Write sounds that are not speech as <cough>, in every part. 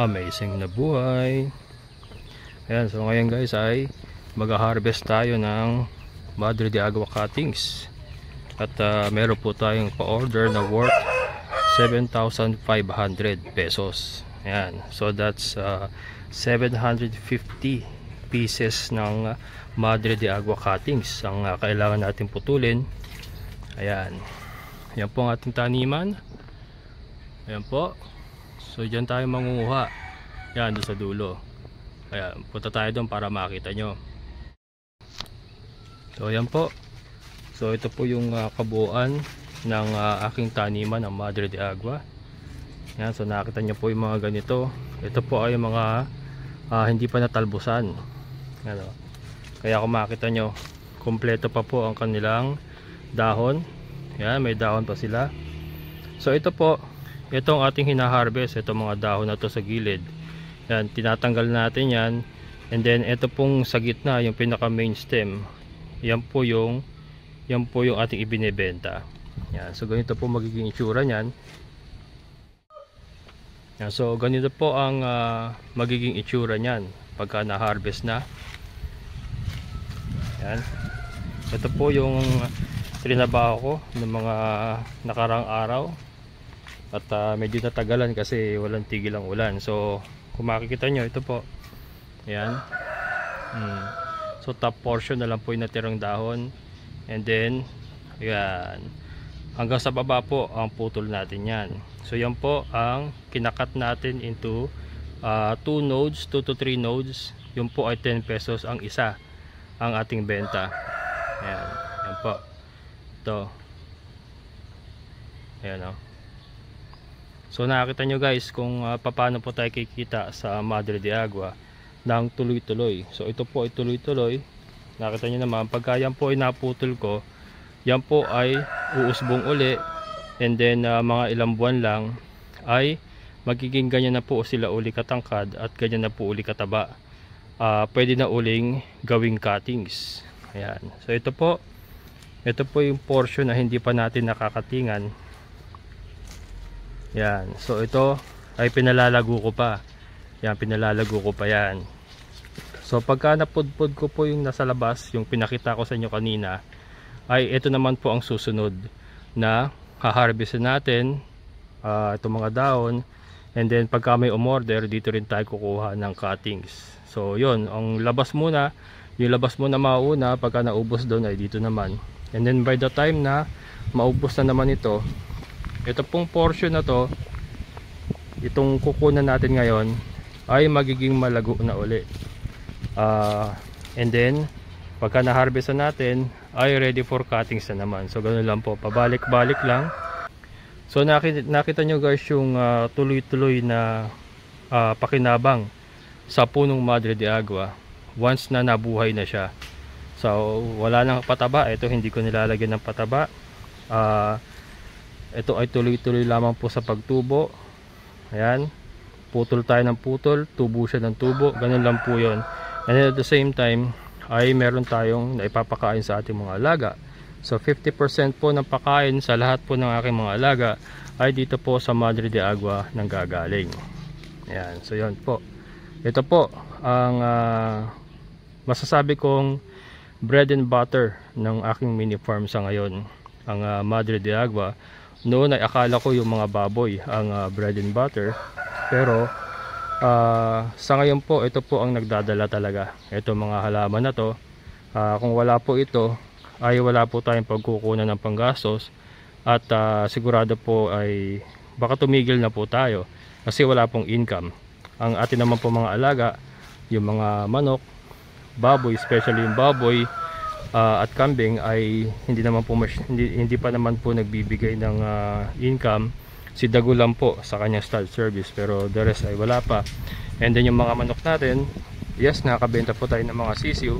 amazing na buhay. Ayan so ngayon guys ay mag-harvest tayo ng Madre de Agua cuttings. At uh, meron po tayong pa-order na worth 7,500 pesos. Ayan so that's uh, 750 pieces ng Madre de Agua cuttings ang uh, kailangan natin putulin. Ayan yan po ang ating taniman. Ayan po so dyan tayo mangunguha. Yan doon sa dulo. Ayan punta tayo doon para makita nyo. So ayan po. So ito po yung uh, kabuuan ng uh, aking taniman ng Madre de Agua. Yan so nakita nyo po yung mga ganito. Ito po ay mga uh, hindi pa natalbusan. Ano kaya kung makita nyo kompleto pa po ang kanilang dahon. Yan may dahon pa sila. So ito po itong ating hinaharvest itong mga dahon na to sa gilid. Yan tinatanggal natin yan. And then ito pong sa gitna yung pinaka main stem. Yan po yung yan po yung ating ibinebenta. Yan so ganito po magiging itsura niyan. Yan, so ganito po ang uh, magiging itsura niyan pagka na harvest na. Yan. Ito po yung trinabaho ko ng mga nakarang araw at uh, medyo natagalan kasi walang tigil ang ulan. So kung makikita nyo ito po. Yan hmm. so top portion na lang po yung natirang dahon. And then yan hanggang sa baba po ang putol natin yan. So yan po ang kinakat natin into 2 uh, nodes 2 to 3 nodes. Yun po ay 10 pesos ang isa ang ating benta. Yan yan po. Ito. Ayan o oh. So nakita nyo guys kung uh, paano po tayo kikita sa Madre de Agua ng tuloy-tuloy. So ito po ay tuloy-tuloy. Nakita nyo naman pagka yan po ay naputol ko, yan po ay uusbong uli and then uh, mga ilang buwan lang ay magiging ganyan na po sila uli katangkad at ganyan na po uli kataba. Uh, pwede na uling gawing cuttings. Ayan. So ito po, ito po yung portion na hindi pa natin nakakatingan yan. So ito ay pinalalago ko pa. Yan, pinalalago ko pa yan. So pagka napudpud ko po yung nasa labas, yung pinakita ko sa inyo kanina, ay ito naman po ang susunod na haharvest natin uh, itong mga dahon and then pagka may umorder dito rin tayo kukuha ng cuttings so yun ang labas muna yung labas muna mauna pagka naubos doon ay dito naman and then by the time na maubos na naman ito ito pong portion na to itong kukunan natin ngayon ay magiging malago na uli. Uh, and then pagka na-harvest na natin ay ready for cuttings na naman. So ganoon lang po. Pabalik-balik lang. So nakita, nakita nyo guys yung uh, tuloy-tuloy na uh, pakinabang sa punong Madre de Agua once na nabuhay na siya. So wala nang pataba. Ito hindi ko nilalagyan ng pataba. Uh, ito ay tuloy-tuloy lamang po sa pagtubo. Ayan. Putol tayo ng putol tubo siya ng tubo. Ganun lang po yon and at the same time ay meron tayong naipapakain sa ating mga alaga. So 50% po ng pakain sa lahat po ng aking mga alaga ay dito po sa Madre de Agua nang gagaling ayan. So yon po. Ito po ang uh, masasabi kong bread and butter ng aking mini farm sa ngayon ang uh, Madre de Agua noon ay akala ko yung mga baboy ang uh, bread and butter. Pero uh, sa ngayon po ito po ang nagdadala talaga. Ito mga halaman na to uh, kung wala po ito ay wala po tayong pagkukunan ng panggastos. At uh, sigurado po ay baka tumigil na po tayo kasi wala pong income. Ang atin naman po mga alaga yung mga manok baboy especially yung baboy uh, at kambing ay hindi naman po hindi, hindi pa naman po nagbibigay ng uh, income. Si Dago lang po sa kanyang stall service pero the rest ay wala pa. And then yung mga manok natin yes nakakabenta po tayo ng mga sisiw.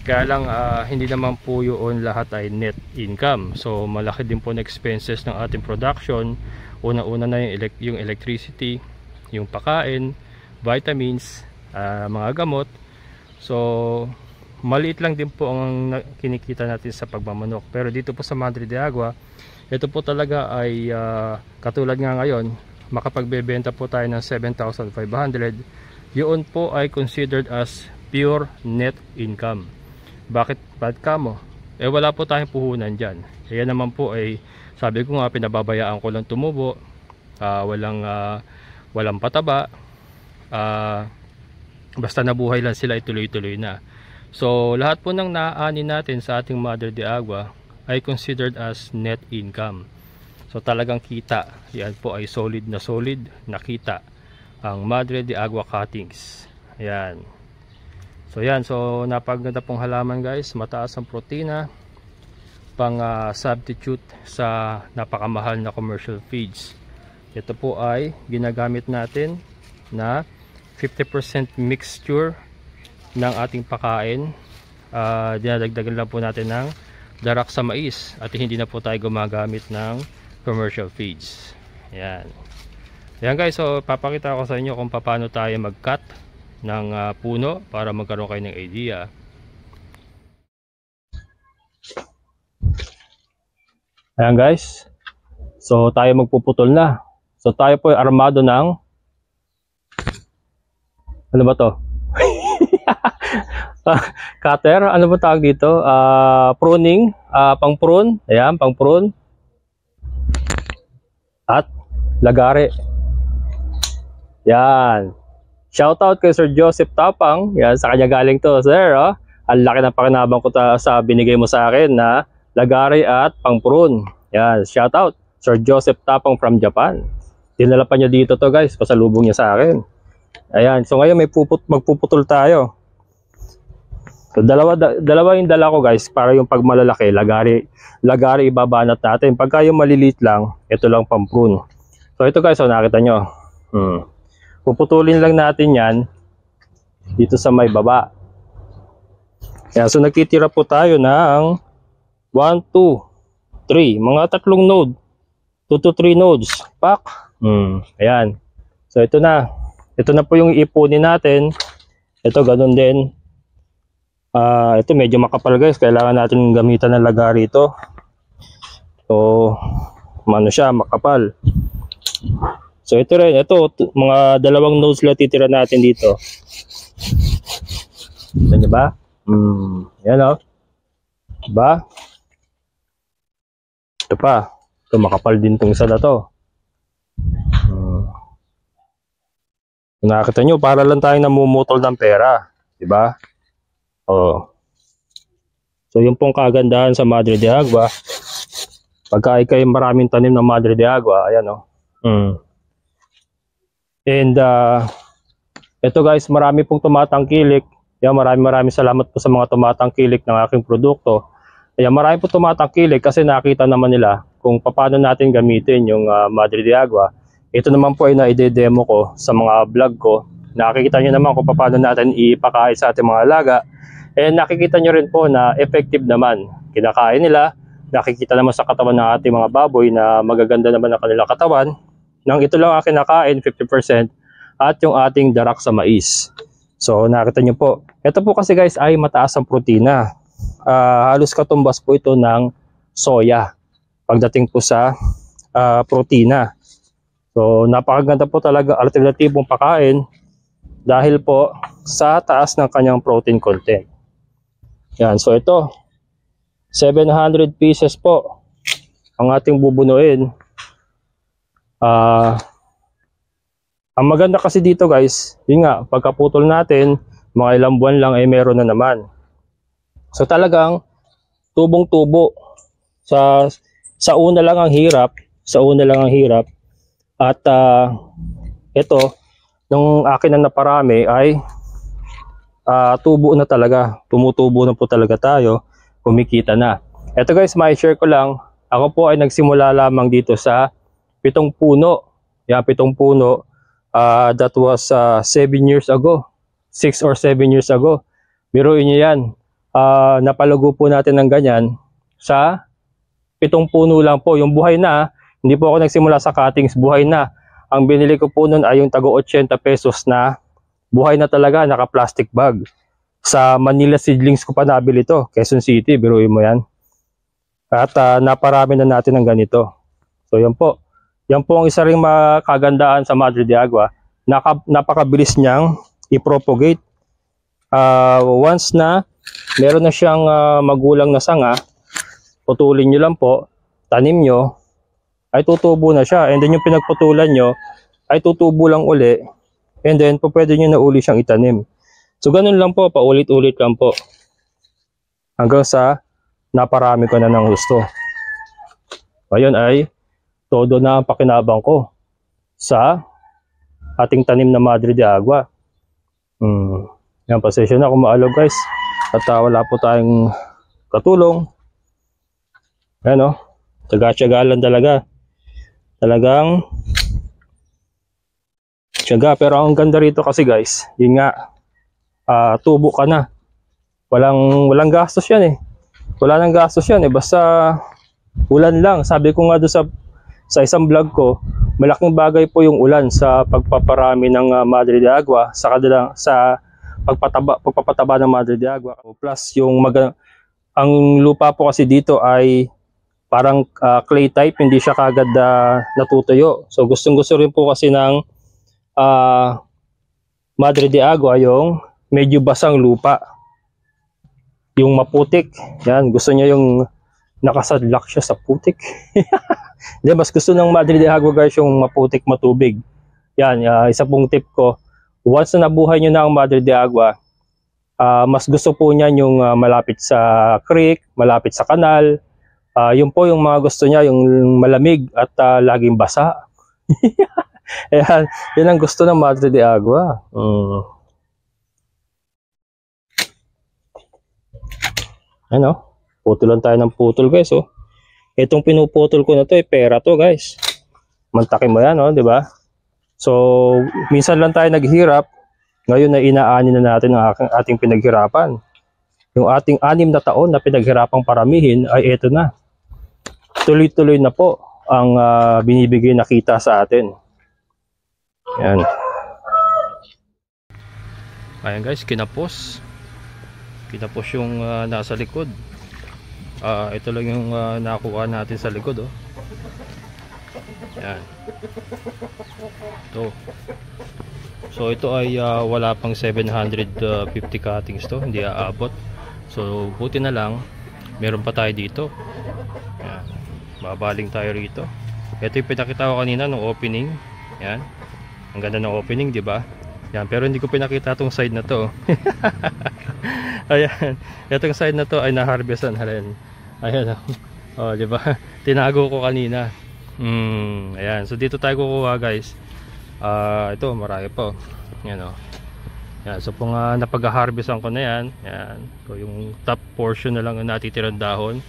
Kaya lang uh, hindi naman po yun lahat ay net income. So malaki din po na expenses ng ating production. Una-una na yung, elect yung electricity yung pakain vitamins uh, mga gamot. So maliit lang din po ang kinikita natin sa pagmamanok. Pero dito po sa Madre de Agua ito po talaga ay uh, katulad nga ngayon makapagbebenta po tayo ng 7,500 yun po ay considered as pure net income. Bakit bad kamo? eh wala po tayong puhunan dyan. Kaya naman po ay sabi ko nga pinababayaan ko lang tumubo. Uh, walang uh, walang pataba. Uh, basta nabuhay lang sila ituloy-tuloy na so lahat po ng naani natin sa ating Mother de Agua ay considered as net income. So talagang kita. Yan po ay solid na solid. Nakita ang Madre de Agua cuttings. Ayan so yan. So napaganda pong halaman guys. Mataas ang protina. Pang uh, substitute sa napakamahal na commercial feeds. Ito po ay ginagamit natin na 50% mixture ng ating pakain uh, dinadagdagan lang po natin ng darak sa mais at hindi na po tayo gumagamit ng commercial feeds yan Ayan guys, so papakita ko sa inyo kung paano tayo mag-cut ng uh, puno para magkaroon kayo ng idea. Ayan guys. So tayo magpuputol na. So tayo po ay armado ng ano ba to? <laughs> cutter, ano ba tawag dito? Uh, pruning, uh, pang prune. Ayan, pang prune. At lagare. Yan. Shoutout kay Sir Joseph Tapang. Yan, sa kanya galing to, sir. Oh. Ang laki ng pakinabang ko ta sa binigay mo sa akin na lagari at pangpurun. Yan, shoutout. Sir Joseph Tapang from Japan. Dinala pa niya dito to guys, pasalubong niya sa akin. Ayan, so ngayon may puput magpuputol tayo. So dalawa da, dalawa yung dala ko guys para yung pag malalaki, lagari lagari ibabanat natin. Pagka yung maliliit lang, ito lang pamprun. So ito guys, so nakita nyo. Hmm. Puputulin lang natin yan dito sa may baba. Yan, so nagtitira po tayo ng 1, 2, 3. Mga tatlong node. 2 to 3 nodes. Pak. Hmm, ayan. So ito na. Ito na po yung ipunin natin. Ito ganun din. Uh, ito medyo makapal guys. Kailangan natin gamitan ng lagari ito. So, ano siya, makapal. So ito rin, ito mga dalawang nodes lang titira natin dito. Yan ba? Hmm, yan o. Oh. Diba? Ito pa. Ito makapal din tong isa na to. Hmm. Nakakita nyo, para lang tayong namumutol ng pera. Diba? Oh. So yung pong kagandahan sa Madre de Agua, pagka ikay maraming tanim ng Madre de Agua, ayan o. Oh. Hmm. And uh, ito guys, marami pong tumatangkilik. Yan, maraming maraming salamat po sa mga tumatangkilik ng aking produkto. Kaya marami po tumatangkilik kasi nakita naman nila kung paano natin gamitin yung uh, Madre de Agua. Ito naman po ay na-demo ko sa mga vlog ko. Nakikita nyo naman kung paano natin ipakain sa ating mga alaga. And nakikita nyo rin po na effective naman. Kinakain nila, nakikita naman sa katawan ng ating mga baboy na magaganda naman ang kanilang katawan nang ito lang ang kinakain, 50%, at yung ating darak sa mais. So nakita nyo po. Ito po kasi guys ay mataas ang protina. Uh, halos katumbas po ito ng soya pagdating po sa uh, protina. So napakaganda po talaga alternatibong pakain dahil po sa taas ng kanyang protein content. Yan, so ito 700 pieces po ang ating bubunuin Uh, ang maganda kasi dito guys, yun nga, pagkaputol natin, mga ilang buwan lang ay meron na naman. So talagang tubong-tubo. Sa sa una lang ang hirap, sa una lang ang hirap. At uh, ito, nung akin na naparami ay uh, tubo na talaga. Tumutubo na po talaga tayo. Kumikita na. Ito guys, may share ko lang. Ako po ay nagsimula lamang dito sa pitong puno. Yeah, pitong puno. Uh, that was uh, seven years ago. Six or seven years ago. Biruin niyo yan. Uh, napalago po natin ng ganyan sa pitong puno lang po. Yung buhay na, hindi po ako nagsimula sa cuttings, buhay na. Ang binili ko po nun ay yung tago 80 pesos na buhay na talaga, naka-plastic bag. Sa Manila Seedlings ko pa nabili to, Quezon City, biruin mo yan. At uh, naparami na natin ng ganito. So yan po Yan po ang isa ring makagandaan sa Madre de Agua. Naka, napakabilis niyang i-propagate. Ah, once na meron na siyang ah, magulang na sanga, putulin nyo lang po, tanim nyo, ay tutubo na siya. And then yung pinagputulan nyo, ay tutubo lang uli. And then, po pwede nyo na uli siyang itanim. So, ganun lang po, paulit-ulit lang po. Hanggang sa naparami ko na ng gusto. Ngayon ay todo na ang pakinabang ko sa ating tanim na Madre de Agua. Hmm. Yan, pasensya na kung maalog guys. At ah, wala po tayong katulong. Yan o. Tsaga-tsaga lang talaga. Talagang tsaga. Pero ang ganda rito kasi guys, yun nga, ah, tubo ka na. Walang, walang gastos yan eh. Wala nang gastos yan eh. Basta ulan lang. Sabi ko nga doon sa, sa isang vlog ko, malaking bagay po yung ulan sa pagpaparami ng ah, Madre de Agua sa kadalang sa pagpataba pagpapataba ng Madre de Agua. Plus yung mag ang lupa po kasi dito ay parang ah, clay type, hindi siya kagad ah, natutuyo. So gustong-gusto rin po kasi ng ah, Madre de Agua yung medyo basang lupa. Yung maputik. Yan, gusto niya yung nakasadlak siya sa putik. <laughs> Hindi, mas gusto ng Madre de Agua guys yung maputik matubig. Yan, ah, isa pong tip ko. Once na nabuhay nyo na ang Madre de Agua, ah, mas gusto po niyan yung ah, malapit sa creek, malapit sa kanal. Ah, yun po yung mga gusto niya, yung malamig at ah, laging basa. <laughs> <laughs> Ayan, yun ang gusto ng Madre de Agua. Mm. Ano? Putulan tayo ng putol guys, oh. Itong pinuputol ko na to, eh, pera to guys. Mantakin mo yan, oh, di ba? So, minsan lang tayo naghirap. Ngayon na inaani na natin ang ating pinaghirapan. Yung ating anim na taon na pinaghirapang paramihin ay eto na. Tuloy-tuloy na po ang ah, binibigay na kita sa atin. Yan. Ayan guys, kinapos. Kinapos yung ah, nasa likod. Ah, ito lang yung ah, nakuha natin sa likod, oh. Yan. Ito. So ito ay ah, wala pang 750 cuttings to, hindi aabot. So buti na lang meron pa tayo dito. Yan. Babaling tayo rito. Ito yung pinakita ko kanina ng opening. Yan. Ang ganda ng opening, di ba? Yan, pero hindi ko pinakita tong side na to. <laughs> Ayan. Itong side na to ay na-harvestan rin. Ayan. <laughs> Oh, di ba? Tinago ko kanina. Mm, ayan. So dito tayo kukuha, guys. Ah, ito marami po. Yan oh. Yan, so kung uh, napag-harvestan ko na yan, yan. So yung top portion na lang ang natitirang dahon.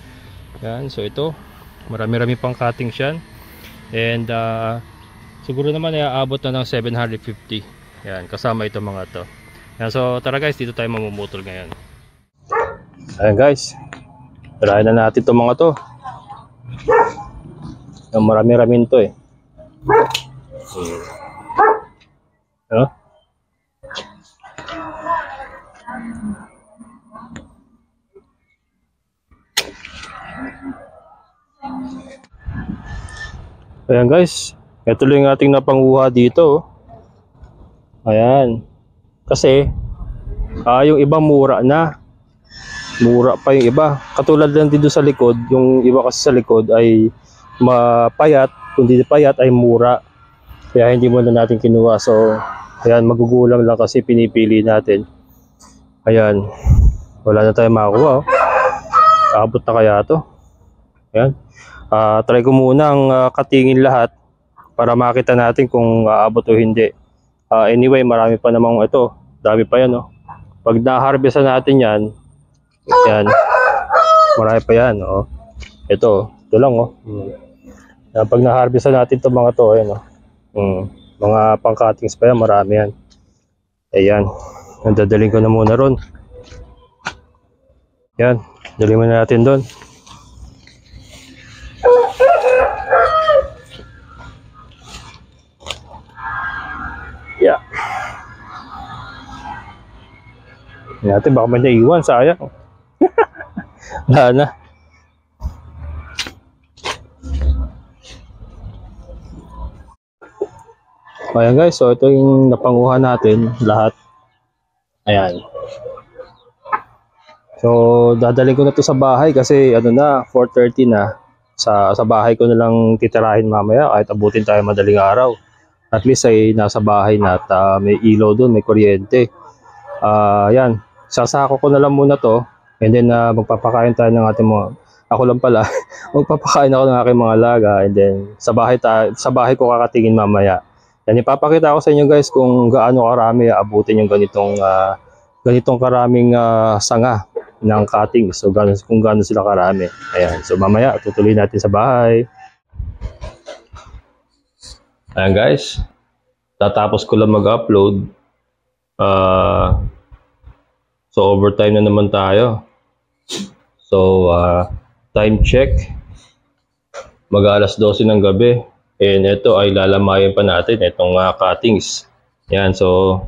Yan, so ito marami-rami pang cuttings yan. And ah, siguro naman ay aabot na ng 750. Yan, kasama ito mga to. Yan, so tara guys, dito tayo mamumutol ngayon. Ayan guys. Tirahin na natin itong mga to. Yan, marami-rami to eh. Hmm. Ano? Ayan guys, ito lang yung ating napanguha dito. oh. Ayan. Kasi, ah, yung iba mura na. Mura pa yung iba. Katulad lang dito sa likod, yung iba kasi sa likod ay mapayat. Kung di payat ay mura. Kaya hindi mo na natin kinuha. So, ayan, magugulang lang kasi pinipili natin. Ayan. Wala na tayong makuha. Oh. Abot na kaya to. Ayan. Ah, try ko muna ang ah, katingin lahat para makita natin kung aabot o hindi. Ah, anyway, marami pa namang ito. Dami pa yan, oh. Pag na-harvest na natin yan, yan. Marami pa yan, oh. Ito, ito lang, oh. Hmm. Yan, pag na-harvest na natin itong mga to, ayan, oh. Hmm. Mga pang-cuttings pa yan, marami yan. Ayan. Nandadaling ko na muna ron. Yan. Daling muna natin doon. Yeah. Yan natin, baka may naiwan, sayang. <laughs> Wala na. Ayan guys, so ito yung napanguha natin lahat. Ayan. So, dadalhin ko na to sa bahay kasi ano na, 4.30 na. Sa, sa bahay ko na lang titirahin mamaya kahit abutin tayo madaling araw. At least ay nasa bahay na at ah, may ilaw doon, may kuryente. Ah, yan. Sasako ko na lang muna to and then ah, magpapakain tayo ng ating mga ako lang pala, <laughs> magpapakain ako ng aking mga alaga and then sa bahay ta sa bahay ko kakatingin mamaya. Yan ipapakita ko sa inyo guys kung gaano karami aabutin yung ganitong ah, ganitong karaming ah, sanga ng cutting. So gaano, kung gaano sila karami. Ayan. So mamaya tutuloy natin sa bahay. Ayan guys. Tatapos ko lang mag-upload. Ah so overtime na naman tayo. So ah, time check. Mag alas 12 ng gabi. And ito ay lalamayan pa natin itong ah, cuttings. Yan, so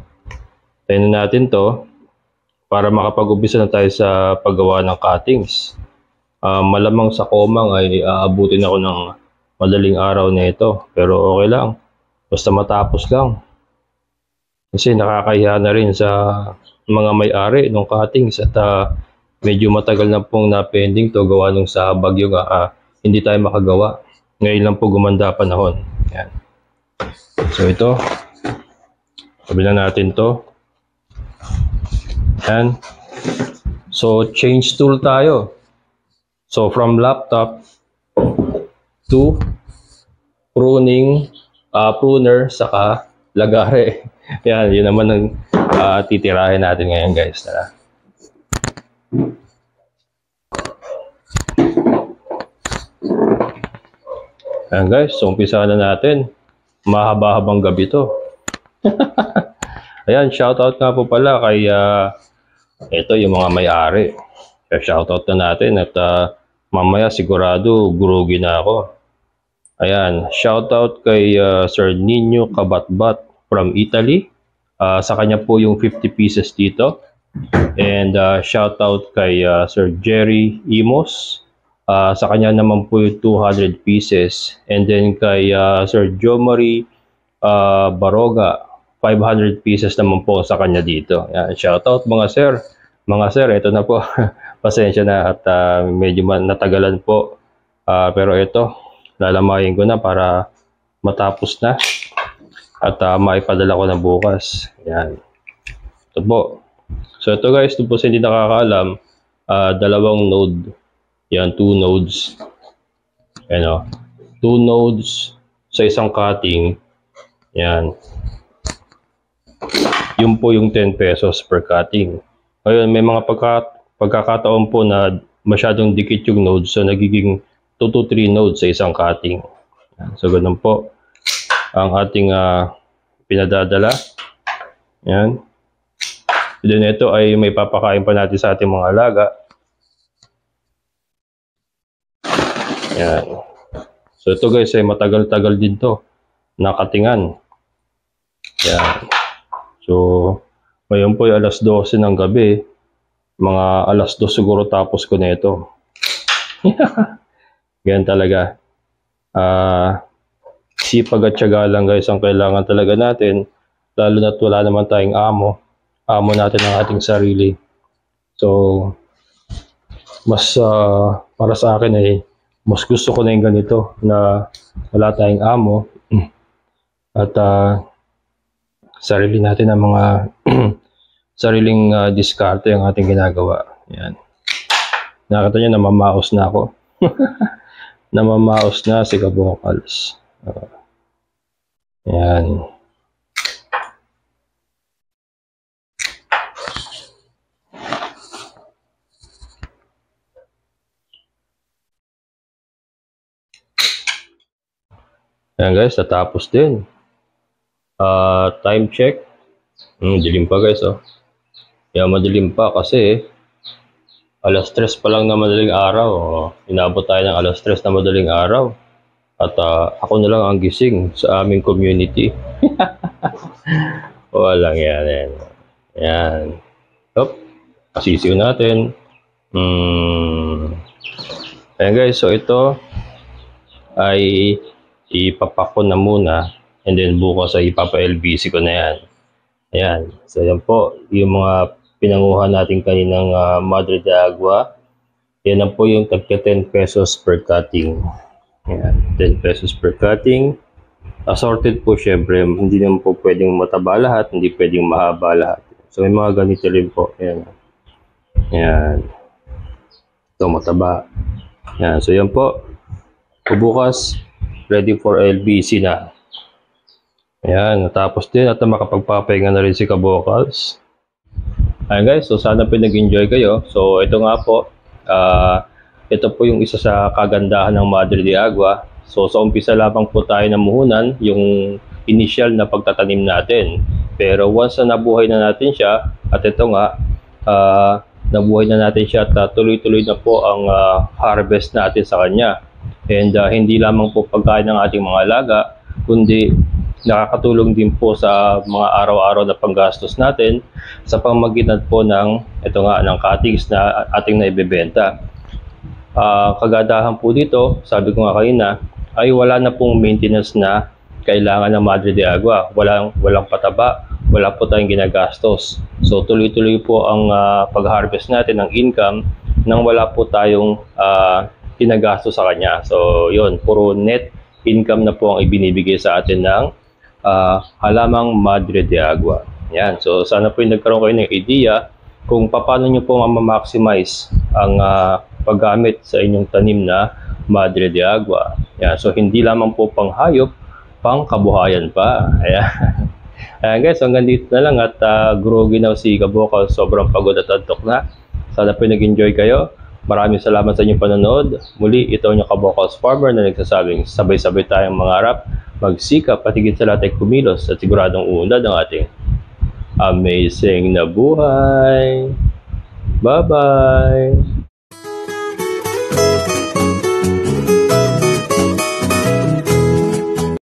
tayo na natin to para makapag-umpisa na tayo sa paggawa ng cuttings. Ah, malamang sa komang ay aabutin ako ng madaling araw na ito. Pero okay lang. Basta matapos lang. Kasi nakakahiya na rin sa mga may-ari ng cuttings at ah, medyo matagal na pong na-pending to gawa nung sa bagyo nga ah, hindi tayo makagawa. Ngayon lang po gumanda panahon. Yan. So ito, sabi na natin to. Yan. So change tool tayo. So from laptop to pruning, ah, pruner, saka lagare. <laughs> Yan, yun naman ang ah, titirahin natin ngayon guys. Tara. Ayan guys, so umpisa na natin. Mahaba-habang gabi to. <laughs> Ayan, shoutout nga po pala kay ah, ito yung mga may-ari. Shoutout na natin at ah, mamaya sigurado gurugi na ako. Ayan, shoutout kay ah, Sir Nino Kabatbat from Italy. Ah, sa kanya po yung 50 pieces dito. And uh, shout out kay uh, Sir Jerry Imos. Uh, sa kanya naman po yung 200 pieces. And then kay uh, Sir Joe Marie uh, Baroga, 500 pieces naman po sa kanya dito. Yan, shout out mga sir. Mga sir, ito na po. <laughs> Pasensya na at uh, medyo man- natagalan po. Uh, pero ito, lalamayin ko na para matapos na. At uh, maipadala ko na bukas. Yan. Ito po. So ito guys, ito po sa hindi nakakaalam, ah, dalawang node. Yan, two nodes. Ano, two nodes sa isang cutting. Yan. Yun po yung 10 pesos per cutting. Ngayon, may mga pagka, pagkakataon po na masyadong dikit yung nodes, so nagiging 2 to 3 nodes sa isang cutting. Yan. So ganun po ang ating ah, pinadadala. Yan. Then ito ay may papakain pa natin sa ating mga alaga. Yan. So ito guys ay matagal-tagal din to. Nakatingan. Yan. So ngayon po ay alas 12 ng gabi. Mga alas 2 siguro tapos ko na ito. <laughs> Ganyan talaga. Ah, sipag at tiyaga lang guys ang kailangan talaga natin. Lalo na't wala naman tayong amo amo natin ang ating sarili. So, mas ah, para sa akin ay mas gusto ko na yung ganito na wala tayong amo <clears throat> at ah, sarili natin ang mga <clears throat> sariling ah, diskarte ang ating ginagawa. Yan. Nakita niyo namamaos na ako. <laughs> namamaos na si Kabokals. Ah. Yan. Ayan guys, natapos din. Ah, time check. Hmm, dilim pa guys oh. Kaya madilim pa kasi alas 3 pa lang na madaling araw. Oh. Inabot tayo ng alas 3 na madaling araw. At ah, ako na lang ang gising sa aming community. <laughs> Walang yan. Yan. yan. Hop. Pasisiw natin. Hmm. Ayan guys, so ito ay ipapako na muna And then bukas ay ipapa-LBC ko na yan. Ayan. So yan po, yung mga pinanguha natin kaninang uh, Madre de Agua. Yan po yung tagka 10 pesos per cutting. Ayan, 10 pesos per cutting. Assorted po syempre, hindi naman po pwedeng mataba lahat, hindi pwedeng mahaba lahat. So may mga ganito rin po. Ayan. Ayan. Ito mataba. Ayan. So yan po. Bukas, ready for LBC na. Ayan, natapos din at makapagpapahinga na rin si Kabokals. Ayan guys, so sana po nag-enjoy kayo. So ito nga po, uh, ito po yung isa sa kagandahan ng Madre de Agua. So sa umpisa lamang po tayo namuhunan yung initial na pagtatanim natin. Pero once na nabuhay na natin siya, at ito nga, uh, nabuhay na natin siya at uh, tuloy-tuloy na po ang uh, harvest natin sa kanya. And uh, hindi lamang po pagkain ng ating mga alaga, kundi nakakatulong din po sa mga araw-araw na panggastos natin sa pamagitan po ng ito nga ng cuttings na ating naibebenta. Uh, kagadahan po dito, sabi ko nga kanina, ay wala na pong maintenance na kailangan ng Madre de Agua. Walang, walang pataba, wala po tayong ginagastos. So tuloy-tuloy po ang uh, pag-harvest natin ng income nang wala po tayong uh, sa kanya. So yun, puro net income na po ang ibinibigay sa atin ng uh, halamang Madre de Agua. Yan. So, sana po yung nagkaroon kayo ng idea kung paano nyo po ma-maximize ang uh, paggamit sa inyong tanim na Madre de Agua. Yan. So, hindi lamang po pang hayop, pang kabuhayan pa. <laughs> Ayan. Ayan guys, hanggang dito na lang at uh, groggy na si Kabokal. Sobrang pagod at antok na. Sana po nag-enjoy kayo. Maraming salamat sa inyong panonood. Muli, ito ang Kabokals Farmer na nagsasabing sabay-sabay tayong mangarap magsikap at sa lahat ay kumilos at siguradong uunlad ang ating amazing na buhay. Bye-bye!